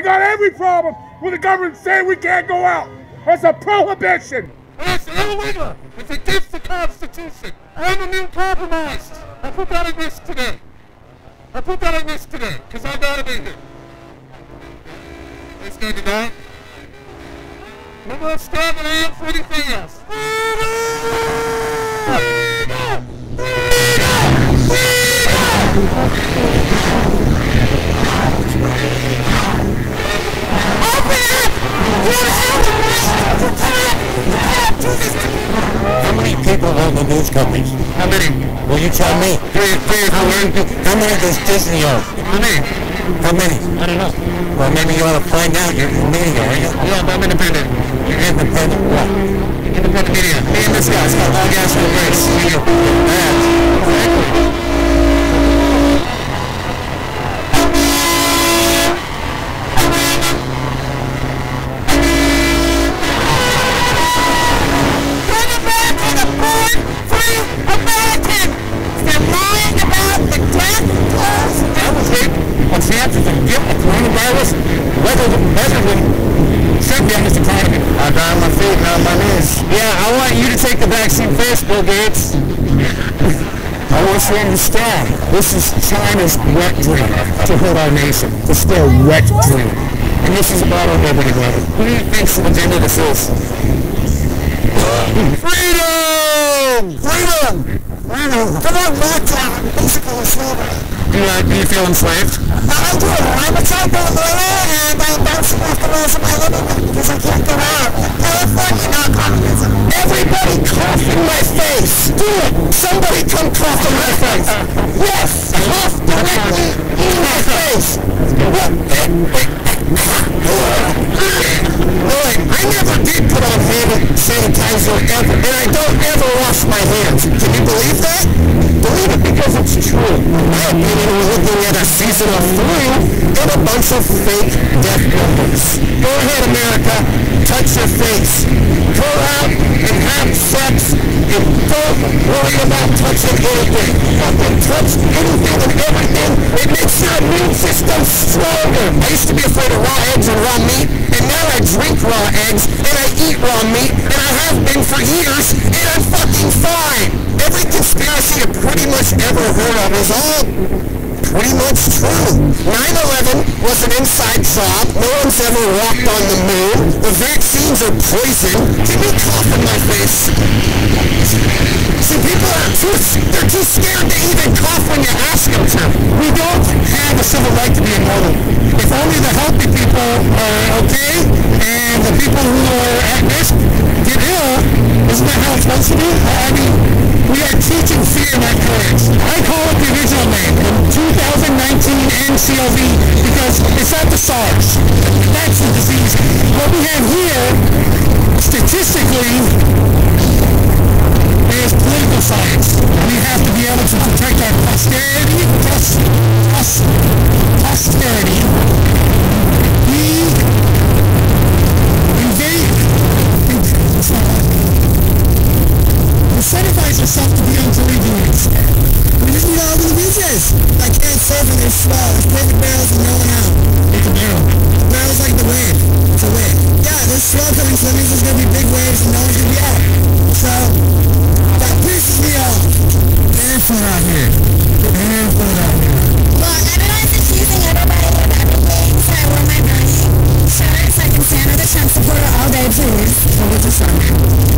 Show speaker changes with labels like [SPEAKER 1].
[SPEAKER 1] I got every problem with the government saying we can't go out. That's a prohibition.
[SPEAKER 2] It's illegal. It's against the Constitution. I'm immune compromised. I put that in this today. I put that in this today because I gotta be here. It's good to know. No more standing around for anything else.
[SPEAKER 3] How many people own the news companies?
[SPEAKER 2] How many?
[SPEAKER 3] Will you tell me?
[SPEAKER 2] Three, three or four.
[SPEAKER 3] many, how many does Disney own?
[SPEAKER 2] How many?
[SPEAKER 3] How many?
[SPEAKER 2] I don't know.
[SPEAKER 3] Well, maybe you ought to find out. You're in media, are you?
[SPEAKER 2] Yeah, but I'm independent.
[SPEAKER 3] You're independent. What?
[SPEAKER 2] Independent media. Me and this guy. It's got all gas no brakes.
[SPEAKER 3] Bad.
[SPEAKER 2] Exactly.
[SPEAKER 4] Bring it back to the born free American. They're lying about the death tolls.
[SPEAKER 3] That was it. On chances of get the coronavirus, whether better than shut down this I'm on my feet, not on my knees. Yeah, I want you to take the vaccine first, Bill Gates. I want you to understand, this is China's wet dream to hurt our nation. It's their wet dream. And this is about our liberty, brother. Who do you think's the agenda this is? Freedom! Freedom! Freedom! Come on, lockdown! Basically, slavery. Do you, uh, do you feel enslaved?
[SPEAKER 4] I do. I'm a type of lawyer and I'm bouncing off the walls of my living room because I can't
[SPEAKER 3] it! Somebody come cough in my face! Yes! Cough directly in my face! Lloyd, I never did put on hand sanitizer ever, and I don't ever wash my hands. Can you believe that? Believe it because it's true. My opinion, at a flu and a bunch of fake death numbers. Go ahead, America. Touch your face. Go out and have sex and don't worry about touching anything. Fucking touch anything and everything. It makes your immune system stronger. I used to be afraid of raw eggs and raw meat, and now I drink raw eggs and I eat raw meat, and I have been for years, and I'm fucking fine. Every conspiracy you pretty much ever heard of is all pretty much true. 9-11 was an inside job. No one's ever walked on the moon. The vaccines are poison. Give me cough in my face. See, people are too, they're too scared to even cough when you ask them to. We don't have a civil right to be immortal. If only the healthy people are okay, and the people who are at risk get ill, isn't that how it's supposed to be? I mean, we are teaching fear, not courage. I call it the original name, in 2019 NCOV, because it's not the SARS. That's the disease. What we have here, statistically, is political science. We have to be able to protect our posterity, pos, pos, posterity. We invade, incentivize yourself to be need all. I can't serve in this swell. It's paper barrels and no one out. It's a barrel. The barrel's like the wave. It's a wave. Yeah, there's swell coming, so that means there's gonna be big waves and no one's gonna be out. So, that pisses me off. Barefoot out here. Barefoot out here.
[SPEAKER 4] Look, everyone's accusing everybody of everything, so I wore my bunny shirt so I can stand the Trump supporter all day, please.
[SPEAKER 3] So what's your sign?